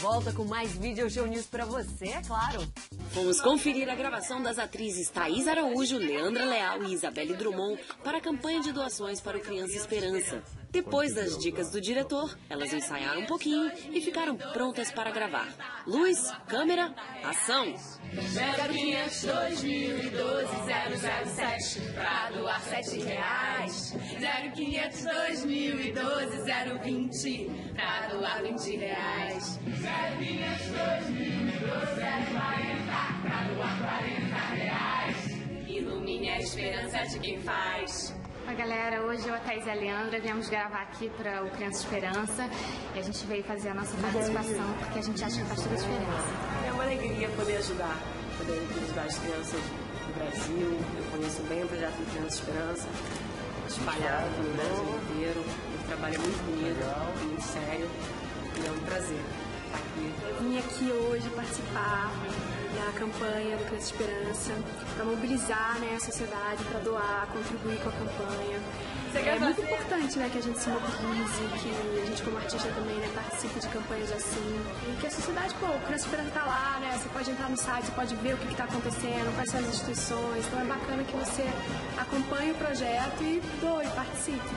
volta com mais Video Show News pra você, é claro. Fomos conferir a gravação das atrizes Thaís Araújo, Leandra Leal e Isabelle Drummond para a campanha de doações para o Criança Esperança. Depois das dicas do diretor, elas ensaiaram um pouquinho e ficaram prontas para gravar. Luz, câmera, ação! 0500 2012 007 pra doar 7 reais. 0500 2012 020 pra doar 20 reais. 0500 2012 040 pra doar 40 reais. Ilumine a esperança de quem faz Oi galera, hoje eu, a Thais e a Leandra viemos gravar aqui para o Criança Esperança e a gente veio fazer a nossa participação porque a gente acha que faz toda a diferença. É uma alegria poder ajudar, poder ajudar as crianças do Brasil. Eu conheço bem o projeto do Criança Esperança, espalhado no Brasil inteiro. O trabalho é muito bonito, muito sério e é um prazer vim aqui hoje participar da campanha do Criança Esperança, para mobilizar né, a sociedade, para doar, contribuir com a campanha. É muito importante né, que a gente se mobilize, que a gente como artista também né, participe de campanhas assim. E que a sociedade, pô, o Criança Esperança está lá, né? Você pode entrar no site, você pode ver o que está acontecendo, quais são as instituições. Então é bacana que você acompanhe o projeto e doe, participe.